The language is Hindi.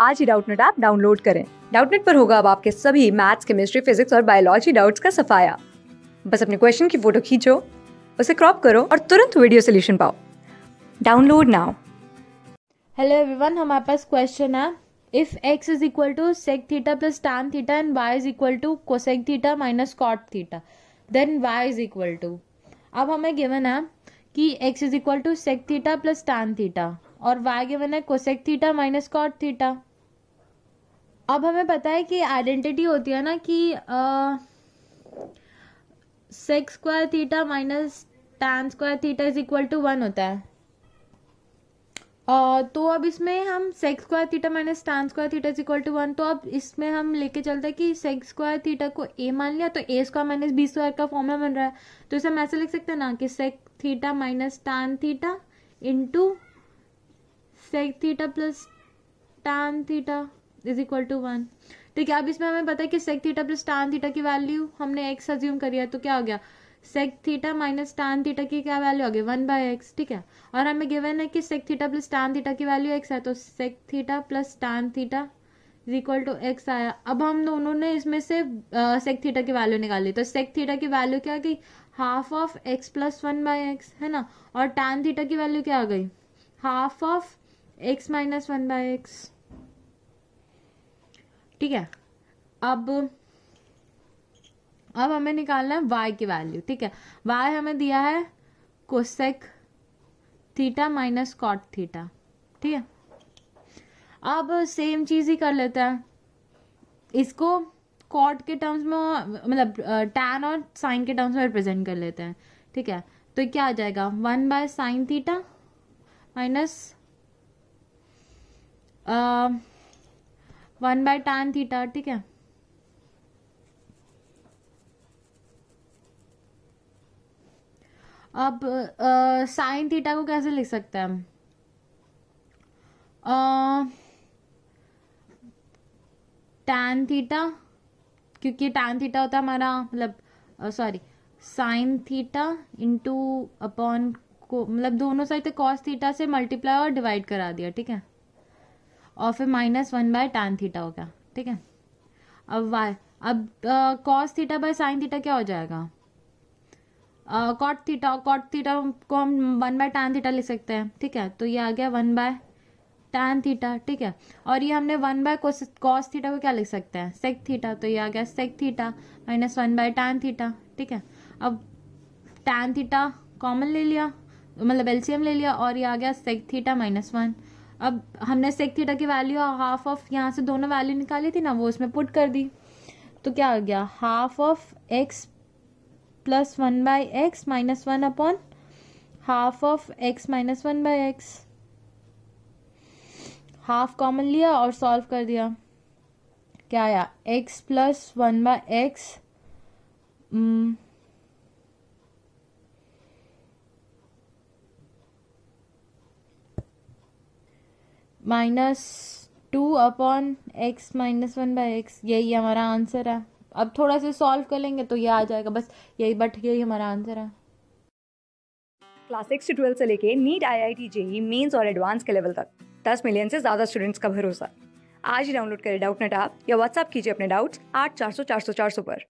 आज ही डाउटनेट ऐप डाउनलोड करें। डाउटनेट पर होगा अब आपके सभी मैथ्स, केमिस्ट्री, फिजिक्स और बायोलॉजी डाउट्स का सफाया। बस अपने क्वेश्चन की फ़ोटो खींचो, उसे क्रॉप करो और तुरंत वीडियो सोल्यूशन पाओ। Download now. हेलो एवरीवन हमारे पास क्वेश्चन है। If x is equal to sec theta plus tan theta and y is equal to cosec theta minus cot theta then y is equal to अब हमें गिवन है कि x is equal to sec theta plus tan theta और y गिवन है cosec theta minus cot theta अब हमें पता है कि आइडेंटिटी होती है ना कि sec square theta minus tan square theta is equal to one होता है। uh, तो अब इसमें हम sec square theta minus tan square theta is equal to one तो अब इसमें हम लेके चलते हैं कि सेक्स स्क्वायर थीटा को ए मान लिया तो A square minus B square का फॉर्मूला बन रहा है। तो इसे हम ऐसे लिख सकते हैं ना कि sec theta minus tan theta into sec theta plus tan theta is equal to one ठीक है, अब इसमें हमें पता है कि sec theta plus tan theta की वैल्यू हमने एक्स अज्यूम करी है तो क्या हो गया? Sec theta minus tan theta की क्या वैल्यू हो गई? वन बाय एक्स ठीक है? और हमें गिवन है कि sec theta plus tan theta की वैल्यू एक्स है तो sec theta plus tan theta is equal to x आया। अब हम दोनों ने इसमें से सेक थीटा की वैल्यू निकाली तो सेक थीटा की वैल्यू क्या गई? Half of x plus one by x है ना? और टान थीटा की वैल्यू क्या आ गई? Half of x minus one by x ठीक है? अब अब हमें निकालना है y की वैल्यू ठीक है? y हमें दिया है cosec theta minus cot theta ठीक है? अब सेम चीज़ ही कर लेते हैं। इसको कॉट के टर्म्स में मतलब टैन और साइन के टर्म्स में रिप्रेजेंट कर लेते हैं, ठीक है? तो क्या आ जाएगा? One by sine theta minus one by tan theta ठीक है? अब साइन थीटा को कैसे लिख सकते हैं हम? टैन थीटा क्योंकि टैन थीटा होता है हमारा मतलब sorry sine theta into upon को मतलब दोनों साइड से कॉस थीटा से मल्टीप्लाई और डिवाइड करा दिया, ठीक है? और फिर minus one by tan theta हो गया, ठीक है? अब वाई अब cos theta by sine theta क्या हो जाएगा? कॉट थीटा कॉट थीटा को हम वन बाय टैन थीटा लिख सकते हैं, ठीक है? तो ये आ गया वन बाय टैन थीटा ठीक है? और ये हमने वन बाय कॉस थीटा को क्या लिख सकते हैं? सेक थीटा तो ये आ गया sec theta minus one by tan theta ठीक है? अब टैन थीटा कॉमन ले लिया मतलब एलसीएम ले लिया, और ये आ गया सेक थीटा माइनस वन अब हमने सेक थीटा की वैल्यू हाफ़ ऑफ़ यहाँ से दोनों वैल्यू निकाली थी ना, वो उसमें पुट कर दी। तो क्या हो गया? Half of x plus one by x minus one upon half of x minus one by x half common लिया और सॉल्व कर दिया। क्या आया? X plus one by x minus two upon x minus one by x यही हमारा आंसर है अब थोड़ा सा सॉल्व कर लेंगे तो ये आ जाएगा, बस यही बट यही हमारा आंसर है क्लास सिक्स से ट्वेल्थ से लेके NEET I I T JEE mains और एडवांस के लेवल तक, दस मिलियन से ज़्यादा स्टूडेंट्स का भरोसा। आज ही डाउनलोड करें डाउट नेट आप या व्हाट्सअप कीजिए अपने डाउट्स आठ चार सौ चार सौ चार सौ पर।